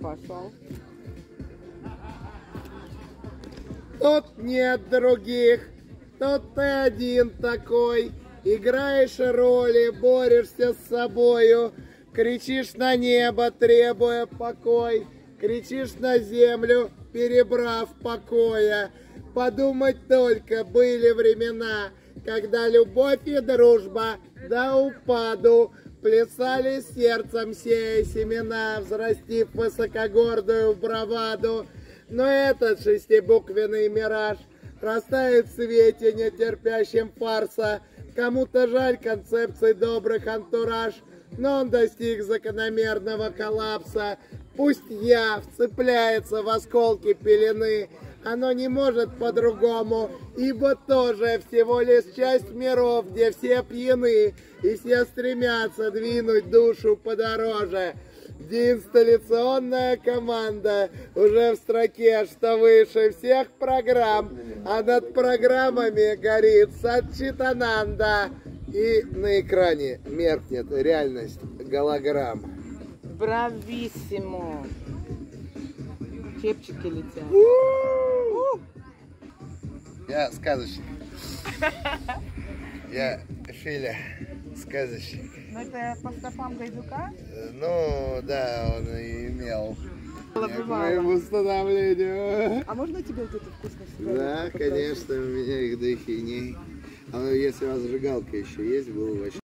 Пошел. Тут нет других, тут ты один такой. Играешь роли, борешься с собою, кричишь на небо, требуя покой, кричишь на землю, перебрав покоя. Подумать только, были времена, когда любовь и дружба до упаду плясали сердцем, сея семена, взрастив высокогордую браваду. Но этот шестибуквенный мираж растает в свете, не терпящем фарса. Кому-то жаль концепций добрых антураж, но он достиг закономерного коллапса. Пусть я вцепляется в осколки пелены, оно не может по-другому, ибо тоже всего лишь часть миров, где все пьяны, и все стремятся двинуть душу подороже. где инсталляционная команда уже в строке, что выше всех программ, а над программами горит Сатчитананда. И на экране меркнет реальность голограмм. Брависсимо. Чепчики летят. Я сказочник. Я Филя, сказочник. Ну это по стопам Гайдука? Э, Ну, да, он и имел. К моему становлению. А можно тебе вот эту вкусную Да, конечно, у меня их до хиней. А если у вас зажигалка еще есть, было бы вообще